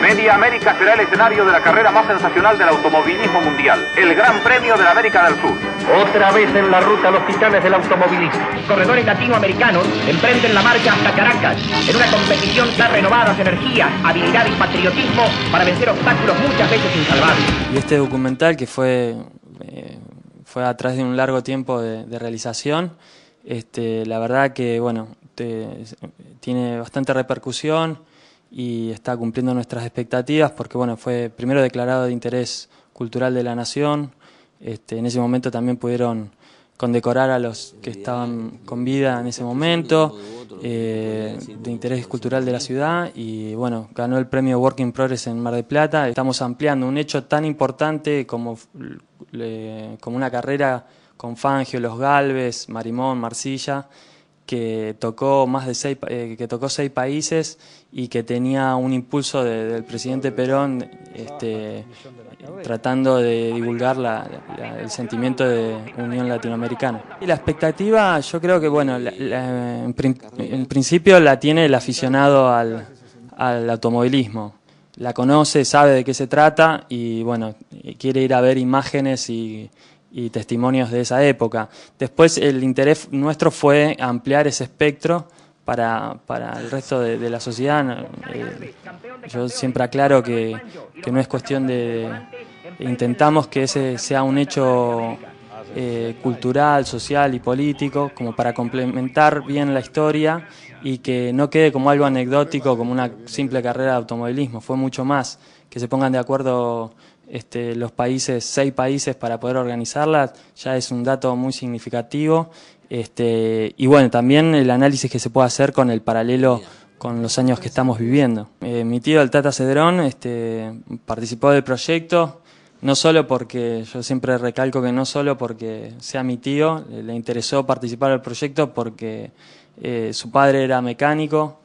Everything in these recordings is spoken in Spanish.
Media América será el escenario de la carrera más sensacional del automovilismo mundial, el Gran Premio de la América del Sur. Otra vez en la ruta los titanes del automovilismo. Corredores latinoamericanos emprenden la marcha hasta Caracas en una competición que renovadas energías, habilidad y patriotismo para vencer obstáculos muchas veces insalvables. Y este documental que fue, eh, fue a través de un largo tiempo de, de realización, este, la verdad que bueno, tiene bastante repercusión y está cumpliendo nuestras expectativas porque bueno, fue primero declarado de interés cultural de la nación, este, en ese momento también pudieron condecorar a los que estaban con vida en ese momento, eh, de interés cultural de la ciudad y bueno, ganó el premio Working Progress en Mar del Plata. Estamos ampliando un hecho tan importante como, como una carrera con Fangio, Los Galves, Marimón, Marsilla, que tocó más de seis, eh, que tocó seis países y que tenía un impulso de, del presidente Perón este, tratando de divulgar la, el sentimiento de unión latinoamericana. Y la expectativa, yo creo que bueno, la, en, en, principio la tiene el aficionado al, al automovilismo. La conoce, sabe de qué se trata y bueno, quiere ir a ver imágenes y y testimonios de esa época. Después el interés nuestro fue ampliar ese espectro para, para el resto de, la sociedad. Eh, yo siempre aclaro que, que, no es cuestión de... Intentamos que ese sea un hecho eh, cultural, social y político, como para complementar bien la historia y que no quede como algo anecdótico, como una simple carrera de automovilismo. Fue mucho más, que se pongan de acuerdo este, los países, seis países para poder organizarla, ya es un dato muy significativo. Este, y bueno, también el análisis que se puede hacer con el paralelo con los años que estamos viviendo. Eh, mi tío, el Tata Cedrón, este, participó del proyecto, no solo porque, yo siempre recalco que no solo porque sea mi tío, le interesó participar del proyecto porque eh, su padre era mecánico,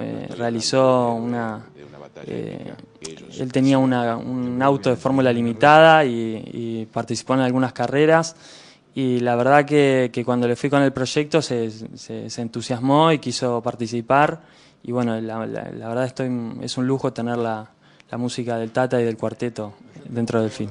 eh, realizó una... Eh, él tenía una, un auto de fórmula limitada y, y, participó en algunas carreras. Y la verdad que, que cuando le fui con el proyecto se, se, se, entusiasmó y quiso participar. Y bueno, la, la, la verdad estoy, es un lujo tener la, la música del Tata y del cuarteto dentro del film.